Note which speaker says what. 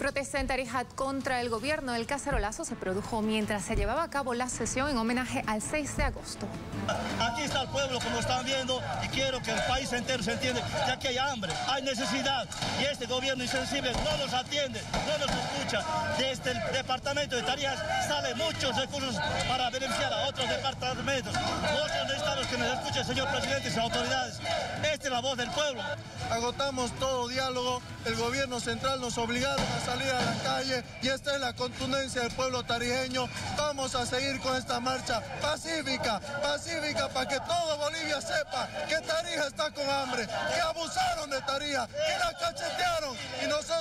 Speaker 1: Protesta en Tarija contra el gobierno. El cacerolazo se produjo mientras se llevaba a cabo la sesión en homenaje al 6 de agosto.
Speaker 2: Aquí está el pueblo, como están viendo, y quiero que el país entero se entienda, ya que hay hambre, hay necesidad, y este gobierno insensible no nos atiende, no nos escucha. Desde el departamento de Tarija salen muchos recursos para beneficiar a otros departamentos. Nosotros necesitamos que nos escuche, señor presidente y sus autoridades. Esta es voz del pueblo.
Speaker 3: Agotamos todo diálogo, el gobierno central nos obligaron a salir a la calle y esta es la contundencia del pueblo tarijeño. Vamos a seguir con esta marcha pacífica, pacífica para que todo Bolivia sepa que Tarija está con hambre, que abusaron de Tarija, que la cachetearon y nosotros